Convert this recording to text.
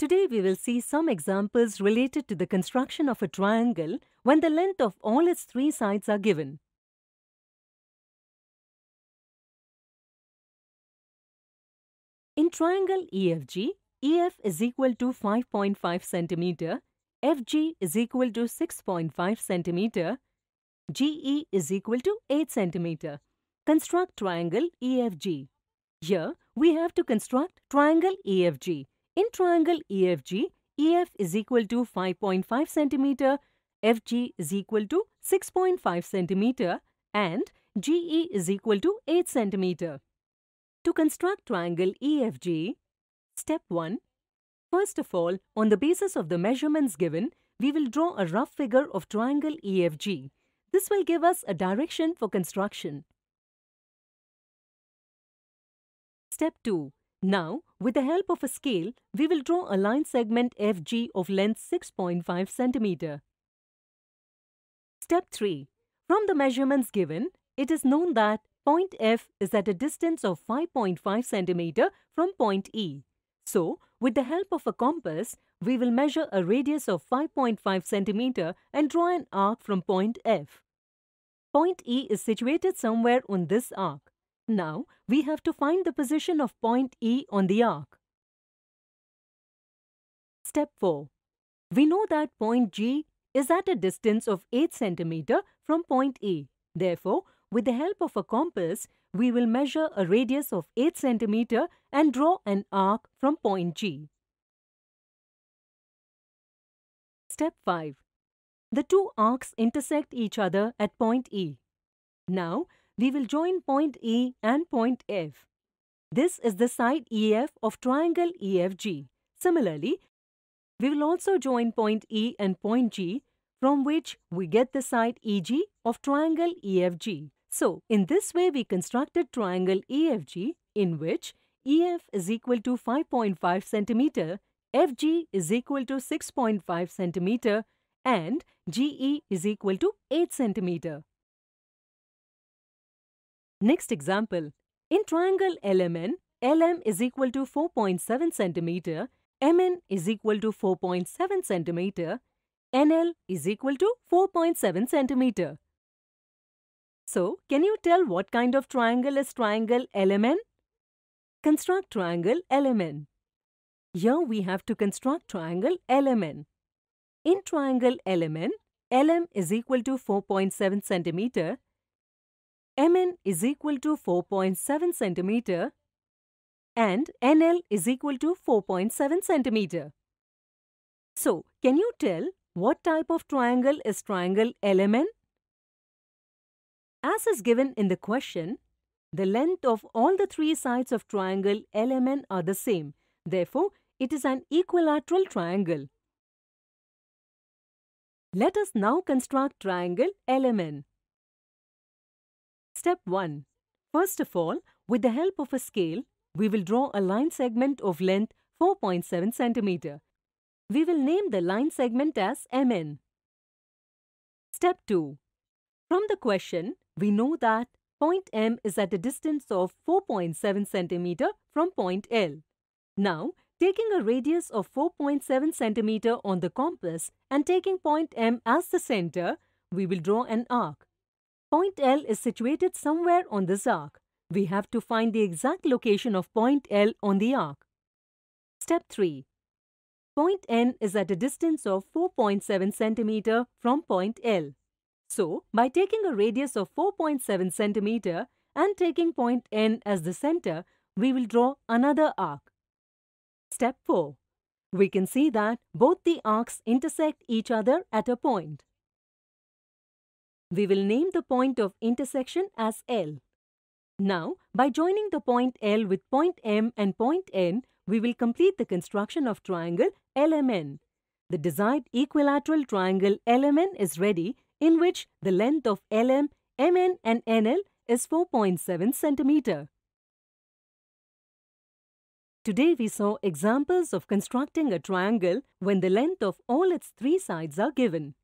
we will see some examples related to the construction of a triangle when the length of all its three sides are given. In triangle EFG, EF is equal to 5.5 cm, FG is equal to 6.5 cm, GE is equal to 8 cm. Construct triangle EFG. Here, we have to construct triangle EFG. In triangle EFG, EF is equal to 5.5 cm, FG is equal to 6.5 cm and GE is equal to 8 cm. To construct triangle EFG, Step 1. First of all, on the basis of the measurements given, we will draw a rough figure of triangle EFG. This will give us a direction for construction. Step 2. Now, with the help of a scale, we will draw a line segment FG of length 6.5 cm. Step 3. From the measurements given, it is known that point F is at a distance of 5.5 cm from point E. So, with the help of a compass, we will measure a radius of 5.5 cm and draw an arc from point F. Point E is situated somewhere on this arc. Now, we have to find the position of point E on the arc. Step 4. We know that point G is at a distance of 8 cm from point E. Therefore, with the help of a compass, we will measure a radius of 8 cm and draw an arc from point G. Step 5. The two arcs intersect each other at point E. Now, we will join point E and point F. This is the side EF of triangle EFG. Similarly, we will also join point E and point G from which we get the side EG of triangle EFG. So, in this way we constructed triangle EFG in which EF is equal to 5.5 cm, FG is equal to 6.5 cm and GE is equal to 8 cm. Next example. In triangle LMN, LM is equal to 4.7 cm, MN is equal to 4.7 cm, NL is equal to 4.7 cm. So, can you tell what kind of triangle is triangle LMN? Construct triangle LMN. Here we have to construct triangle LMN. In triangle LMN, LM is equal to 4.7 cm MN is equal to 4.7 cm and NL is equal to 4.7 cm. So, can you tell what type of triangle is triangle LMN? As is given in the question, the length of all the three sides of triangle LMN are the same. Therefore, it is an equilateral triangle. Let us now construct triangle LMN. Step 1. First of all, with the help of a scale, we will draw a line segment of length 4.7 cm. We will name the line segment as MN. Step 2. From the question, we know that point M is at a distance of 4.7 cm from point L. Now, taking a radius of 4.7 cm on the compass and taking point M as the center, we will draw an arc. Point L is situated somewhere on this arc. We have to find the exact location of point L on the arc. Step 3. Point N is at a distance of 4.7 cm from point L. So, by taking a radius of 4.7 cm and taking point N as the center, we will draw another arc. Step 4. We can see that both the arcs intersect each other at a point. We will name the point of intersection as L. Now, by joining the point L with point M and point N, we will complete the construction of triangle LMN. The desired equilateral triangle LMN is ready in which the length of LM, MN and NL is 4.7 cm. Today we saw examples of constructing a triangle when the length of all its three sides are given.